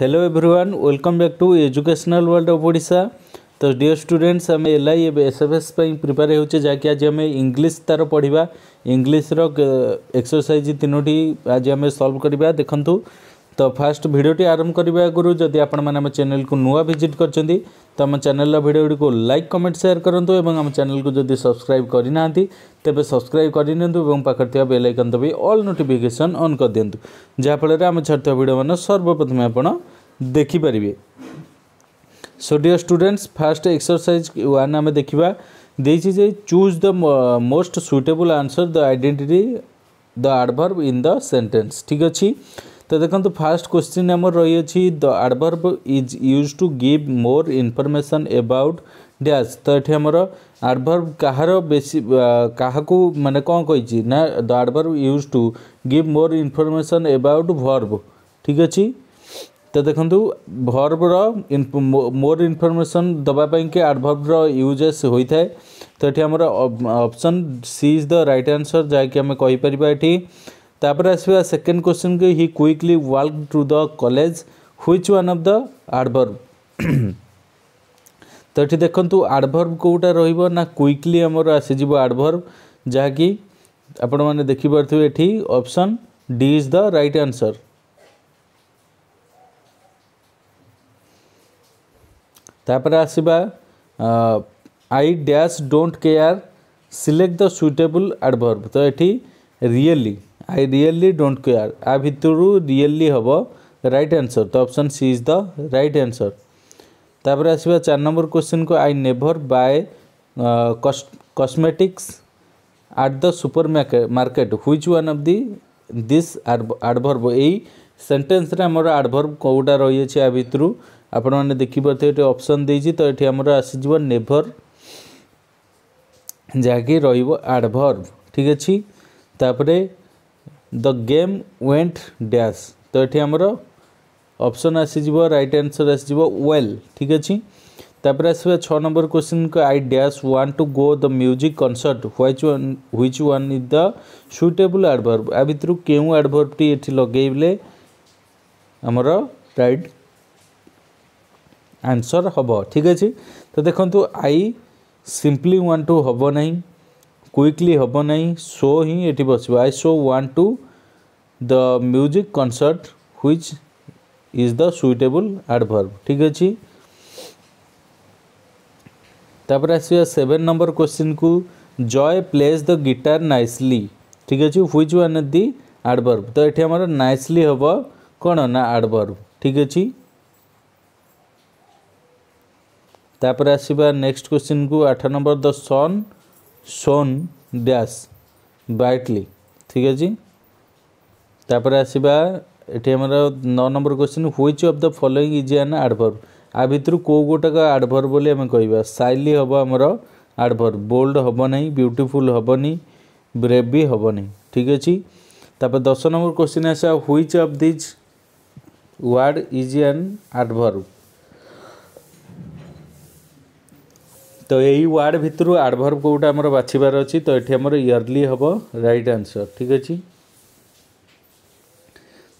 Hello everyone welcome back to educational world of Voda तो dear students आम L I S F S prepare होचे जहाँकि आज आम इंग्लीश तार पढ़ा इंग्लीश्र एक्सरसाइज तीनो आज आम सल्व करवा देखूँ तो फास्ट भिडटे आरंभ करने आगुरी जदि आप मैंने को नुआ भिजिट कर ତ ଆମ ଚ୍ୟାନେଲ୍ର ଭିଡ଼ିଓଗୁଡ଼ିକୁ ଲାଇକ୍ କମେଣ୍ଟ ସେୟାର କରନ୍ତୁ ଏବଂ ଆମ ଚ୍ୟାନେଲ୍କୁ ଯଦି ସବସ୍କ୍ରାଇବ୍ କରିନାହାନ୍ତି ତେବେ ସବସ୍କ୍ରାଇବ୍ କରିନିଅନ୍ତୁ ଏବଂ ପାଖରେ ଥିବା ବେଲ୍ ଆଇକନ୍ ଦବାଇ ଅଲ୍ ନୋଟିଫିକେସନ୍ ଅନ୍ କରିଦିଅନ୍ତୁ ଯାହାଫଳରେ ଆମେ ଛାଡ଼ୁଥିବା ଭିଡ଼ିଓମାନ ସର୍ବପ୍ରଥମେ ଆପଣ ଦେଖିପାରିବେ so dear students first exercise one ଆମେ ଦେଖିବା ଦେଇଛି ଯେ choose the most suitable answer the identity the adverb in the sentence ଠିକ୍ ଅଛି तो देखो फास्ट क्वेश्चन आम रही the adverb is use to give more information about dash तो ये आमर आडभर्व कहार बेसी क्या मैंने कौन कही ना the adverb use to give more information about verb ठीक अच्छे तो देखु भर्बर मोर इनफर्मेसन दवापाई कि आडभर्बर यूजेस होता है तो ये आमर option C is the right answer जहाँकि आम कहीपर ये ତାପରେ ଆସିବା second କ୍ୱେଶ୍ଚିନ୍କୁ he quickly walk to the college which one of the adverb ତ ଏଠି ଦେଖନ୍ତୁ ଆଡ଼ଭର୍ବ କେଉଁଟା ରହିବ ନା କ୍ୱିକଲି ଆମର ଆସିଯିବ ଆଡ଼ଭର୍ବ ଯାହାକି ଆପଣମାନେ ଦେଖିପାରୁଥିବେ ଏଠି option D is the right answer ତାପରେ ଆସିବା I dash don't care select the suitable adverb ତ ଏଠି really I really don't care. आ भितर really हम रईट आनसर तो option C is the right answer तापर आसवा चार नंबर क्वेश्चन को I never buy cosmetics at the super market which one of the this adverb यही सेन्टेन्सरे आमर कौटा रही अच्छे या भितर आपण मैंने देखिपे ये अप्सन दे तो ये आमर आसीज नेभर जहाँकि रडभर्ब ठीक अच्छे तापर द ଗେମ୍ ୱେଣ୍ଟ ଡ୍ୟାସ୍ ତ ଏଠି ଆମର ଅପସନ୍ ଆସିଯିବ ରାଇଟ୍ ଆନ୍ସର୍ ଆସିଯିବ ୱେଲ୍ ଠିକ୍ ଅଛି ତାପରେ ଆସିବା ଛଅ number କ୍ୱେଶ୍ଚିନ୍କୁ I dash want to go the music concert which one which one is the suitable adverb ଆ ଭିତରୁ କେଉଁ ଆଡ଼ଭର୍ବଟି ଏଠି ଲଗେଇଲେ ଆମର ରାଇଟ୍ ଆନ୍ସର୍ ହେବ ଠିକ୍ ଅଛି ତ ଦେଖନ୍ତୁ ଆଇ ସିମ୍ପଲି ୱାନ୍ ଟୁ ହେବ ନାହିଁ କୁଇକଲି ହେବ ନାହିଁ ଶୋ ହିଁ ଏଠି ବସିବ I show went to the music concert which is the suitable adverb ଠିକ୍ ଅଛି ତାପରେ ଆସିବା seven number କ୍ୱେଶ୍ଚିନ୍କୁ Jay plays the guitar nicely ଠିକ୍ ଅଛି ହ୍ୱିଚ୍ ୱାନ୍ ଦି ଆଡ଼ଭର୍ବ ତ ଏଠି ଆମର ନାଇସଲି ହେବ କ'ଣ ନା ଆଡ଼ଭର୍ବ ଠିକ୍ ଅଛି ତାପରେ ଆସିବା ନେକ୍ସଟ କ୍ୱେଶ୍ଚିନ୍କୁ ଆଠ number the sun soon dash ବ୍ରାଇଟଲି ଠିକ୍ ଅଛି ତାପରେ ଆସିବା ଏଠି ଆମର ନଅ number question which of the following is an adverb ଆ ଭିତରୁ କେଉଁ ଗୋଟାକ ଆଡ଼ଭର୍ବ ବୋଲି ଆମେ କହିବା ସାଇଲି ହେବ ଆମର ଆଡ଼ଭର୍ବ ବୋଲ୍ଡ ହେବ ନାହିଁ ବ୍ୟୁଟିଫୁଲ୍ ହେବନି ବ୍ରେଭ୍ ବି ହେବନି ଠିକ୍ ଅଛି ତାପରେ ଦଶ ନମ୍ବର କ୍ୱେଶ୍ଚିନ୍ ଆସିବା which of these word is an adverb ତ ଏଇ ୱାର୍ଡ଼ ଭିତରୁ ଆଡ଼ଭର୍ବ କେଉଁଟା ଆମର ବାଛିବାର ଅଛି ତ ଏଠି ଆମର ଇୟର୍ଲି ହେବ ରାଇଟ୍ ଆନ୍ସର୍ ଠିକ୍ ଅଛି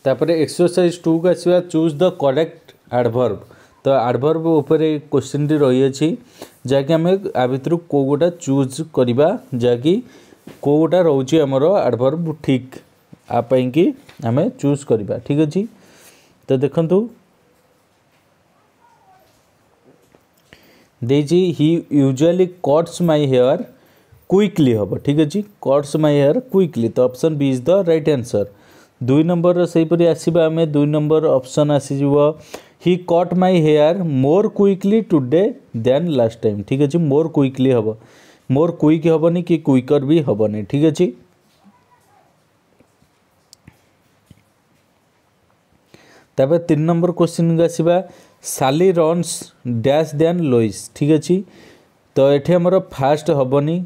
ତାପରେ ଏକ୍ସରସାଇଜ୍ ଟୁକୁ ଆସିବା ଚୁଜ୍ ଦ କରେକ୍ଟ ଆଡ଼ଭର୍ବ ତ ଆଡ଼ଭର୍ବ ଉପରେ କୋଶ୍ଚିନ୍ଟି ରହିଅଛି ଯାହାକି ଆମେ ଆ ଭିତରୁ କେଉଁ ଗୋଟା ଚୁଜ୍ କରିବା ଯାହାକି କେଉଁ ଗୋଟା ରହୁଛି ଆମର ଆଡ଼ଭର୍ବ ଠିକ୍ ଆ ପାଇଁକି ଆମେ ଚୁଜ୍ କରିବା ଠିକ୍ ଅଛି ତ ଦେଖନ୍ତୁ Daisy he usually cuts my hair quickly हम ठीक अच्छे कट्स माय हेयर क्विकली तो option B is the right answer दुई नंबर से आसवा आम दुई नंबर option us he cut my hair more quickly today then last time ठीक अच्छे मोर क्विकली हम मोर क्विक हमन कि क्विकर भी हमने ठीक अच्छे तेरे तीन नंबर क्वेश्चन को आसवा ସାଲି ରନ୍ସ ଡ୍ୟାସ୍ ଡ୍ୟାନ୍ ଲୋଇସ୍ ଠିକ୍ ଅଛି ତ ଏଠି ଆମର ଫାଷ୍ଟ ହେବନି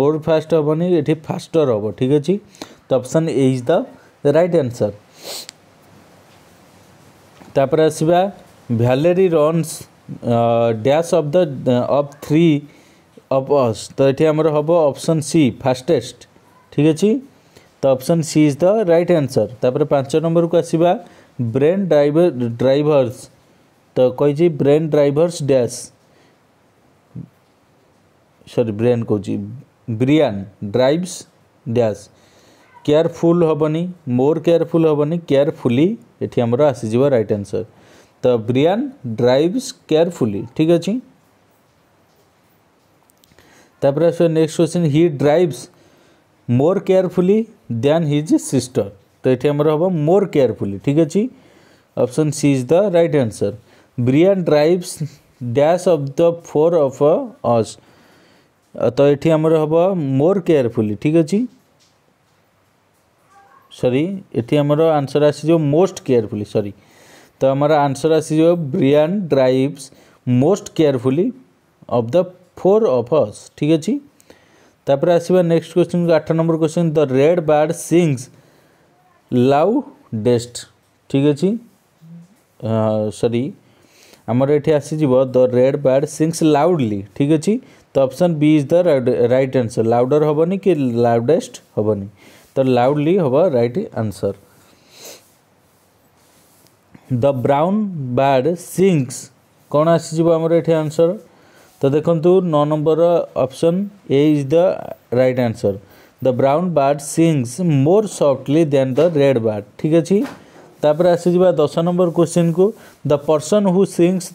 ମୋର ଫାଷ୍ଟ ହେବନି ଏଠି ଫାଷ୍ଟର ହେବ ଠିକ୍ ଅଛି ତ option A is the right answer ତାପରେ ଆସିବା Valerie runs dash of the of three of us ତ ଏଠି ଆମର ହେବ ଅପସନ୍ ସି ଫାଷ୍ଟେଷ୍ଟ ଠିକ୍ ଅଛି ତ option C is the right answer ତାପରେ ପାଞ୍ଚ ନମ୍ବରକୁ ଆସିବା ବ୍ରେନ୍ ଡ୍ରାଇଭର ଡ୍ରାଇଭର୍ସ तो कही Brian drivers dash sorry Brian कह ब्रियान ड्राइव्स डैश केयरफुल हेनी मोर केयरफुल हेनी केयरफुली ये आमर आसीज रईट आंसर तो ब्रियान ड्राइव्स केयरफुली ठीक अच्छे तापर आस next question he drives more carefully than his sister तो ये आम हम मोर केयरफुली ठीक अच्छे option C is the right answer Brian drives dash of the four of us तो ये आमर हम मोर केयरफुली ठीक अच्छे सरी ये आमर आंसर आसीज मोस्ट केयरफुली सरी तो आमर answer आसीज Brian drives most carefully of the four of us ठीक अच्छे तापर आसवा नेक्स्ट क्वेश्चन आठ number question the red bird sings loudest ठीक अच्छे सरी uh, ଆମର ଏଠି ଆସିଯିବ the red bird sings loudly ଠିକ୍ ଅଛି ତ option B is the right answer louder ହେବନି କି ଲାଉଡ଼େଷ୍ଟ ହେବନି ତ ଲାଉଡ଼ଲି ହେବ right answer the brown bird sings କ'ଣ ଆସିଯିବ ଆମର ଏଠି ଆନ୍ସର୍ ତ ଦେଖନ୍ତୁ ନଅ number option A is the right answer the brown bird sings more softly then the red bird ଠିକ୍ ଅଛି तापर आस नंबर क्वेश्चन को the person who sings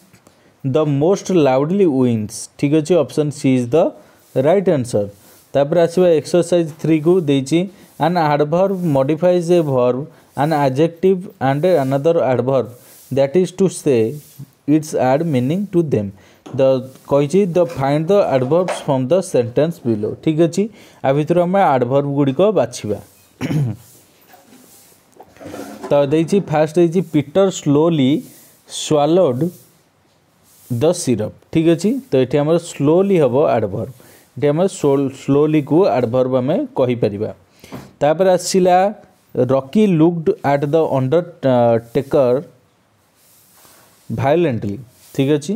the most loudly wins ठीक अच्छे option C is the right answer तापर आस exercise three को then adverb modifies a verb and adjective and another adverb that is to say it's add meaning to them the कही the find the adverbs from the sentence below ठीक अच्छे आ भितर आडभर्व गुड़िक बाछवा ତ ଦେଇଛି first ଦେଇଛି Peter slowly swallowed the syrup ଠିକ୍ ଅଛି ତ ଏଠି ଆମର ସ୍ଲୋଲି ହେବ ଆଡ଼ଭର୍ବ ଏଠି ଆମର ସ୍ଲୋଲିକୁ ଆଡ଼ଭର୍ବ ଆମେ କହିପାରିବା ତାପରେ ଆସିଲା Rocky looked at the undertaker violently ଠିକ୍ ଅଛି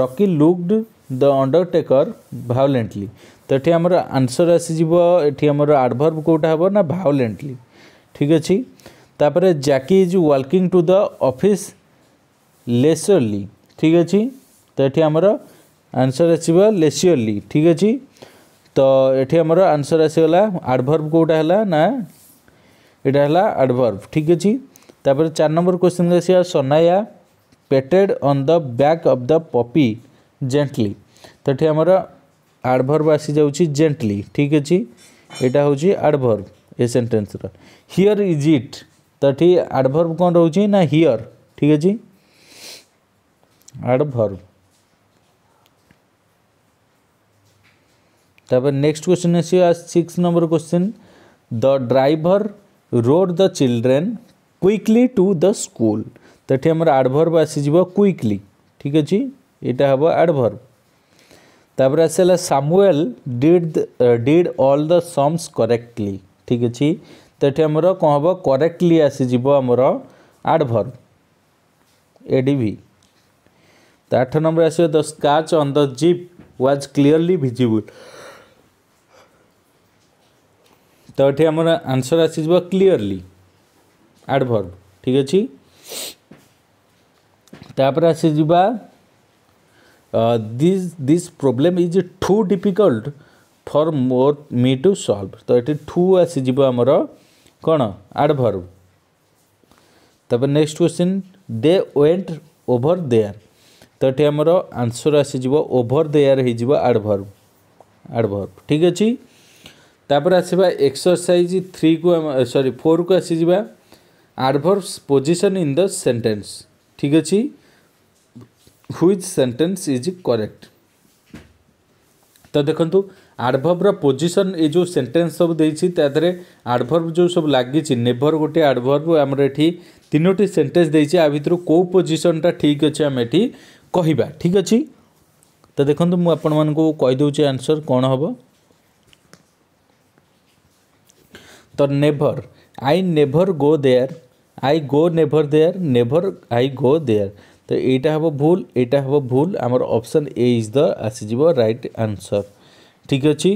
Rocky looked the undertaker violently ତ ଏଠି ଆମର ଆନ୍ସର୍ ଆସିଯିବ ଏଠି ଆମର ଆଡ଼ଭର୍ବ କେଉଁଟା ହେବ ନା ଭାୟୋଲେଣ୍ଟଲି ଠିକ୍ ଅଛି তাপরে Jackie is working to the office leisurely ঠিক ଅଛି ତ ଏଠି ଆମର ଆନ୍ସର୍ ଆସିବ ଲେସିଓରଲି ଠିକ୍ ଅଛି ତ ଏଠି ଆମର ଆନ୍ସର୍ ଆସିଗଲା ଆଡ଼ଭର୍ବ କେଉଁଟା ହେଲା ନା ଏଇଟା ହେଲା ଆଡ଼ଭର୍ବ ଠିକ୍ ଅଛି ତାପରେ ଚାରି ନମ୍ବର କ୍ୱେଶ୍ଚିନ୍ ଆସିବା Sanaya patted on the back of the puppy gently ତ ଏଠି ଆମର ଆଡ଼ଭର୍ବ ଆସିଯାଉଛି ଜେଣ୍ଟଲି ଠିକ୍ ଅଛି ଏଇଟା ହେଉଛି ଆଡ଼ଭର୍ବ ଏ ସେଣ୍ଟେନ୍ସର ହିଅର୍ ଇଜ୍ ଇଟ୍ तो ये आडभर्ब कौन रोचे ना हियर ठीक अच्छे आडभर्ब तापर next question us six number question the driver rode the children quickly to the school तो ये आम आडभर्ब आसीज क्विकली ठीक अच्छे यहाँ हम आडभर्ब तापर आसला Samuel did did all the sums correctly ठीक अच्छे तो ये आमर कौन हम करेक्टली आसीज आमर आडभर्व एडीवी तो आठ number us the on the jeep was clearly visible तो ये आम आंसर आसीज क्लीअरली आडभर ठीक अच्छे तापर आसीज this this problem is too difficult for more me to solve तो ये टू आसीज आमर କ'ଣ ଆଡ଼ଭର୍ବ ତାପରେ next question they went over there ତ ଏଠି ଆମର ଆନ୍ସର୍ ଆସିଯିବ ଓଭର ଦେୟାର ହେଇଯିବ ଆଡ଼ଭର୍ବ ଆଡ଼ଭର୍ବ ଠିକ୍ ଅଛି ତାପରେ ଆସିବା ଏକ୍ସରସାଇଜ୍ ଥ୍ରୀକୁ ସରି ଫୋର୍କୁ ଆସିଯିବା adverb position in the sentence ଠିକ୍ ଅଛି ହୁଇଜ୍ ସେଣ୍ଟେନ୍ସ ଇଜ୍ କରେକ୍ଟ ତ ଦେଖନ୍ତୁ ଆଡ଼ଭର୍ବର ପୋଜିସନ୍ ଏ ଯେଉଁ ସେଣ୍ଟେନ୍ସ ସବୁ ଦେଇଛି ତା ଦେହରେ ଆଡ଼ଭର୍ବ ଯେଉଁ ସବୁ ଲାଗିଛି ନେଭର୍ ଗୋଟେ ଆଡ଼ଭର୍ବ ଆମର ଏଠି ତିନୋଟି ସେଣ୍ଟେନ୍ସ ଦେଇଛି ଆ ଭିତରୁ କେଉଁ ପୋଜିସନ୍ଟା ଠିକ୍ ଅଛି ଆମେ ଏଠି କହିବା ଠିକ୍ ଅଛି ତ ଦେଖନ୍ତୁ ମୁଁ ଆପଣମାନଙ୍କୁ କହିଦେଉଛି ଆନ୍ସର୍ କ'ଣ ହେବ ତ never I never go there I go never there never I go there ତ ଏଇଟା ହେବ ଭୁଲ ଏଇଟା ହେବ ଭୁଲ ଆମର ଅପସନ୍ ଏ ଇଜ୍ ଦ ଆସିଯିବ ରାଇଟ୍ ଆନ୍ସର୍ ঠিক ଅଛି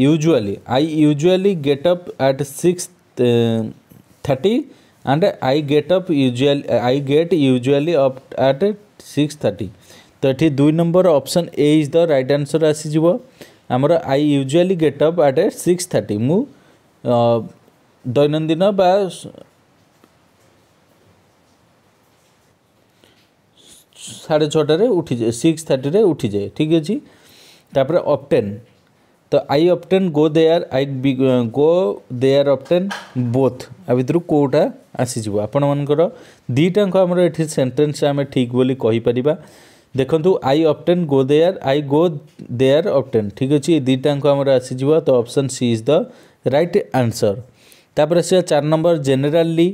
usually I usually get up at six thirty and I get up usually I get usually up at six thirty ତ ଏଠି ଦୁଇ number option A is the right answer ଆସିଯିବ ଆମର I usually get up at six thirty ମୁଁ ଦୈନନ୍ଦିନ ବା সাড়ে ছটার উঠিযায়ে সিক্স থার্টিরে উঠিযায়ে ঠিক আছে তাপরে অপটেন তো I often go there I go there often both ଆ ଭିତରୁ କେଉଁଟା ଆସିଯିବ ଆପଣମାନଙ୍କର ଦୁଇଟାଙ୍କ ଆମର ଏଠି ସେଣ୍ଟେନ୍ସ ଆମେ ଠିକ୍ ବୋଲି କହିପାରିବା ଦେଖନ୍ତୁ I often go there I go there often ଠିକ୍ ଅଛି ଏ ଦୁଇଟାଙ୍କ ଆମର ଆସିଯିବ ତ option C is the right answer ତାପରେ ଆସିବା ଚାରି ନମ୍ବର ଜେନେରାଲି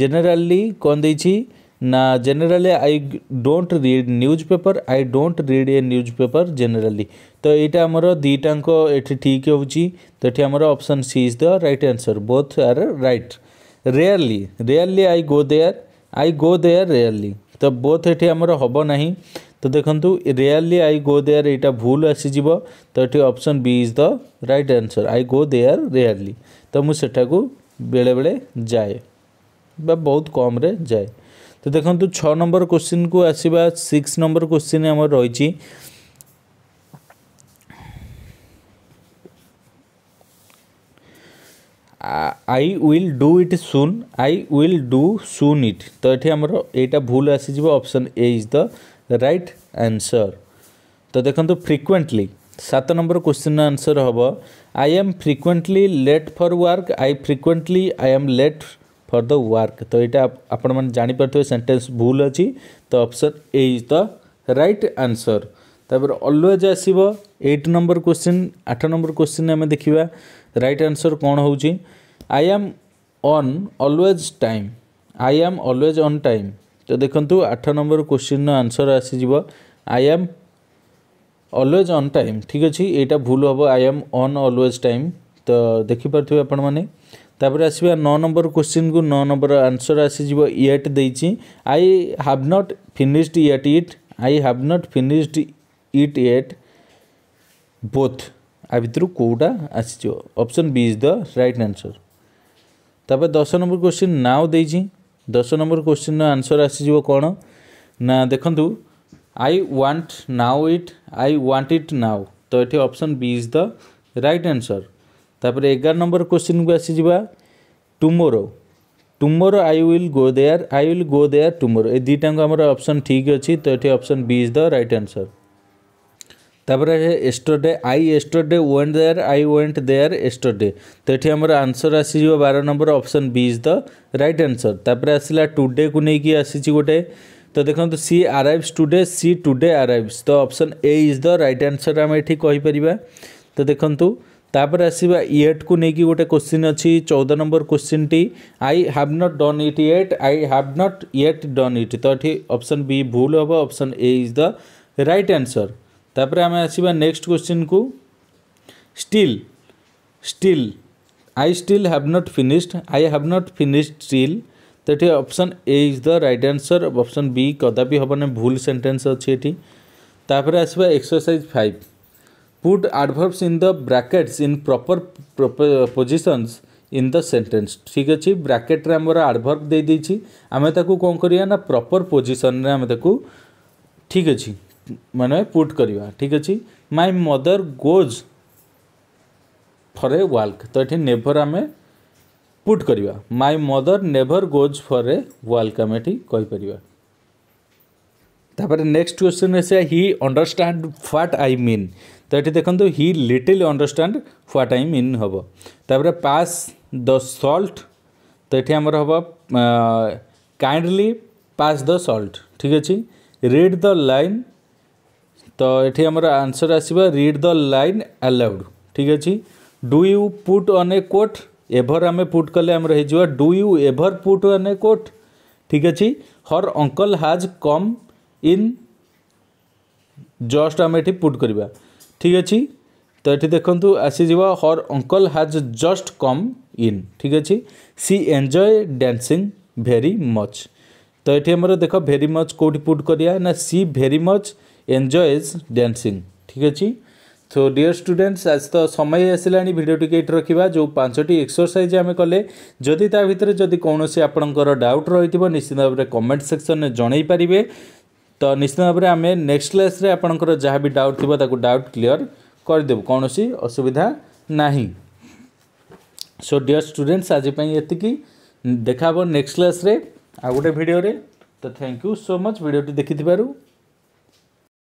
ଜେନେରାଲି କ'ଣ ଦେଇଛି ना I generally, I newspaper I I don't a a paper generally. तो यहाँ आमर दुईटाक ये ठीक हो तो ये C is the right answer both are right rarely rarely I go there I go there rarely तो बोथ ये आमर हम ना तो देखो रेयरली आई गो देयर यहाँ भूल आसीज तो ये option B is the right answer I go there rarely तो मुझे बेले बेले जाए बहुत कम्रे जाए তো দেখুন ছ নম্বর কোশ্চিন কু আসবা সিক্স নম্বর কোশ্চিন আমার রয়েছে I will do it soon I will do soon it তো এটি আমার এইটা ভুল আসিযোগ option A is the right answer তো দেখুন ফ্রিকুয়েন্টলি সাত নম্বর কোশ্চিন আনসর হব I am frequently late for work I frequently I am late for the work ତ ଏଇଟା ଆପଣମାନେ ଜାଣିପାରୁଥିବେ ସେଣ୍ଟେନ୍ସ ଭୁଲ ଅଛି ତ option A is the right answer ତାପରେ ଅଲୱେଜ୍ ଆସିବ ଏଇଟ୍ ନମ୍ବର କ୍ୱେଶ୍ଚିନ୍ ଆଠ ନମ୍ବର କ୍ୱେଶ୍ଚିନ୍ ଆମେ ଦେଖିବା ରାଇଟ୍ ଆନ୍ସର୍ କ'ଣ ହେଉଛି I am on always time I am always on time ତ ଦେଖନ୍ତୁ ଆଠ ନମ୍ବର କ୍ୱେଶ୍ଚିନ୍ର ଆନ୍ସର୍ ଆସିଯିବ I am always on time ଠିକ୍ ଅଛି ଏଇଟା ଭୁଲ ହେବ I am on always time ତ ଦେଖିପାରୁଥିବେ ଆପଣମାନେ ତାପରେ ଆସିବା ନଅ ନମ୍ବର କୋଶ୍ଚିନ୍କୁ ନଅ ନମ୍ବର ଆନ୍ସର୍ ଆସିଯିବ ଇଏଟ୍ ଦେଇଛି I have not finished yet it I have not finished it yet both ଆ ଭିତରୁ କେଉଁଟା ଆସିଯିବ option B is the right answer ତାପରେ ଦଶ ନମ୍ବର କୋଶ୍ଚିନ୍ ନାଓ ଦେଇଛି ଦଶ ନମ୍ବର କୋଶ୍ଚିନ୍ର ଆନ୍ସର୍ ଆସିଯିବ କ'ଣ ନା ଦେଖନ୍ତୁ I want now it I want it now ତ ଏଠି option B is the right answer ତାପରେ ଏଗାର ନମ୍ବର କୋଶ୍ଚିନ୍କୁ ଆସିଯିବା tomorrow tomorrow I will go there I will go there tomorrow ଏ ଦୁଇଟାଙ୍କ ଆମର ଅପସନ୍ ଠିକ୍ ଅଛି ତ ଏଠି option B is the right answer ତାପରେ yesterday I yesterday went there I went there yesterday ତ ଏଠି ଆମର ଆନ୍ସର୍ ଆସିଯିବ ବାର number option B is the right answer ତାପରେ ଆସିଲା ଟୁଡେକୁ ନେଇକି ଆସିଛି ଗୋଟେ ତ ଦେଖନ୍ତୁ she arrives today she today arrives ତ option A is the right answer ଆମେ ଏଠି କହିପାରିବା ତ ଦେଖନ୍ତୁ तापर आसवा इट कु गोटे क्वेश्चन अच्छी चौदह number question T I have not done it yet I have not yet done it तो ये अप्सन बी भूल हम option A is the right answer तापर आम आसवा नेक्स्ट क्वेश्चन को still still I still have not finished I have not finished still तो ये option A is the right answer option B कदापि हमने भूल सेन्टेन्स अच्छे तापर आसवा exercise five put adverbs in the brackets in proper positions in the sentence ठीक अच्छे ब्राकेट्रे आम आडभर्व दे आम कौन करा ना प्रपर पोजिशन आम ठीक अच्छे मैंने पुट करवा ठीक अच्छे my mother goes for a walk तो ये नेभर आम पुट करवा my mother never goes for a walk आम ये कहींपरिया ତାପରେ ନେକ୍ସଟ କ୍ୱେଶ୍ଚନ୍ ଆସିବା he understand what I mean ତ ଏଠି ଦେଖନ୍ତୁ he little understand what I mean ହେବ ତାପରେ ପାସ୍ ଦ ସଲ୍ଟ ତ ଏଠି ଆମର ହେବ କାଇଣ୍ଡଲି ପାସ୍ ଦ ସଲ୍ଟ ଠିକ୍ ଅଛି ରିଡ୍ ଦ ଲାଇନ୍ ତ ଏଠି ଆମର ଆନ୍ସର୍ ଆସିବ ରିଡ୍ ଦ ଲାଇନ୍ ଆଲାଉଡ୍ ଠିକ୍ ଅଛି do you put on a coat ever ଆମେ ପୁଟ୍ କଲେ ଆମର ହେଇଯିବ do you ever put on a coat ଠିକ୍ ଅଛି her uncle has come in just ଆମେ ଏଠି ପୁଟ୍ କରିବା ଠିକ୍ ଅଛି ତ ଏଠି ଦେଖନ୍ତୁ ଆସିଯିବ her uncle has just come in ଠିକ୍ ଅଛି she enjoy dancing very much ତ ଏଠି ଆମର ଦେଖ ଭେରି ମଚ୍ କେଉଁଠି ପୁଟ୍ କରିବା ନା she very much enjoys dancing ଠିକ୍ ଅଛି ସୋ ଡିଅର୍ ଷ୍ଟୁଡେଣ୍ଟସ୍ ଆଜି ତ ସମୟ ଆସିଲାଣି ଭିଡ଼ିଓଟିକୁ ଏଇଠି ରଖିବା ଯେଉଁ ପାଞ୍ଚଟି ଏକ୍ସରସାଇଜ୍ ଆମେ କଲେ ଯଦି ତା ଭିତରେ ଯଦି କୌଣସି ଆପଣଙ୍କର ଡାଉଟ୍ ରହିଥିବ ନିଶ୍ଚିତ ଭାବରେ କମେଣ୍ଟ ସେକ୍ସନରେ ଜଣାଇ ପାରିବେ ତ ନିଶ୍ଚିତ ଭାବରେ ଆମେ ନେକ୍ସଟ କ୍ଲାସ୍ରେ ଆପଣଙ୍କର ଯାହା ବି ଡାଉଟ୍ ଥିବ ତାକୁ ଡାଉଟ୍ କ୍ଲିଅର୍ କରିଦେବୁ କୌଣସି ଅସୁବିଧା ନାହିଁ ସୋ ଡିଅର୍ ଷ୍ଟୁଡେଣ୍ଟସ୍ ଆଜି ପାଇଁ ଏତିକି ଦେଖା ହେବ ନେକ୍ସଟ କ୍ଲାସ୍ରେ ଆଉ ଗୋଟେ ଭିଡ଼ିଓରେ ତ ଥ୍ୟାଙ୍କ ୟୁ ସୋ ମଚ୍ ଭିଡ଼ିଓଟି ଦେଖିଥିବାରୁ